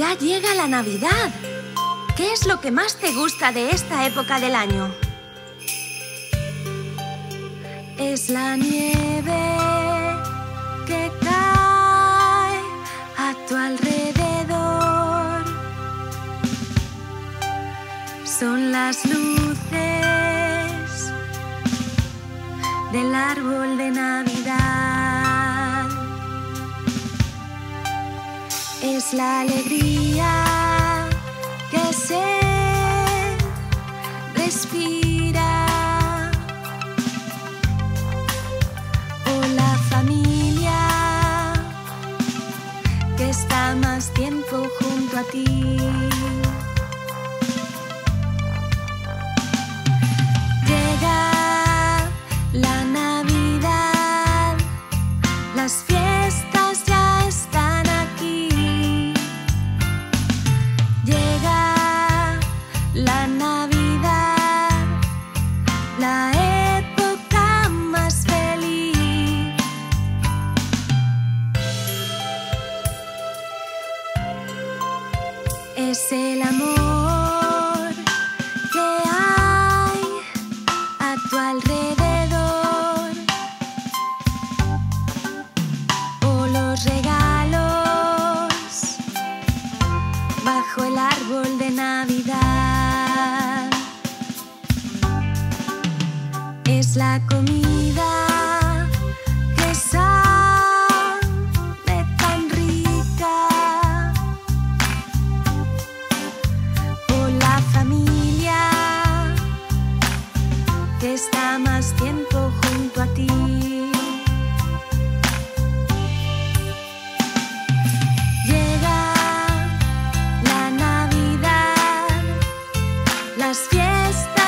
Ya llega la Navidad. ¿Qué es lo que más te gusta de esta época del año? Es la nieve que cae a tu alrededor. Son las luces del árbol de Navidad. La alegría que se respira. O la familia que está más tiempo junto a ti. La Navidad, la época más feliz. Es el amor la comida que sabe tan rica o la familia que está más tiempo junto a ti. llega la Navidad las fiestas.